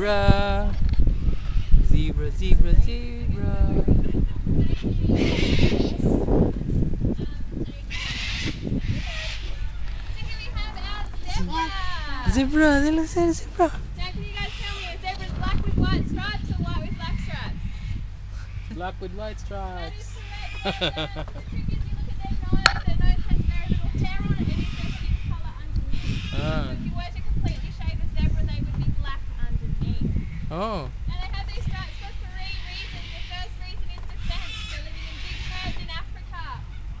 Zebra. Zebra, zebra, zebra. So here we have our zebra. Zebra, they look like zebra. Now can you guys tell me, a zebra's black with white stripes or white with black stripes? Black with white That stripes. Oh. And they have these stripes for three reasons. The first reason is defense. They're living in big herds in Africa.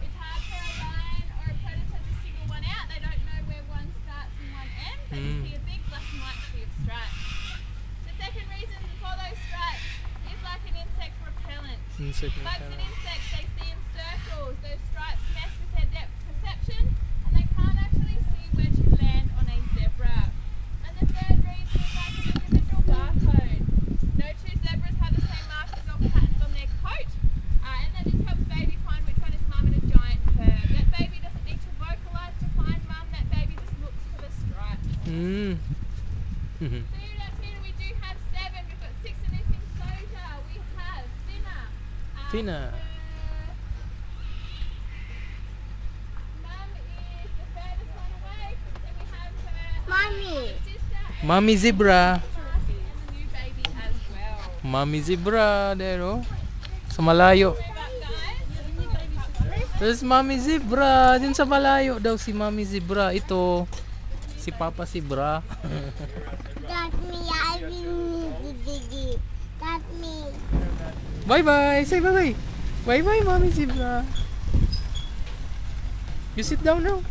It's hard for a lion or a predator to single one out. They don't know where one starts and one ends. They just Mm. see a big black and white tree of stripes. The second reason for those stripes is like an insect repellent. Insect Bugs and repellent. insects Mm. Mm-hmm. Tina. Mommy. Mommy zebra. And the new baby as well. Mommy zebra there oh. Sa malayo. There's Mommy zebra. Diyan sa malayo daw si Mommy zebra. Ito. Si Papa zebra. Got me. I will. Got me. bye bye. Say bye bye. Bye bye Mommy zebra. You sit down now.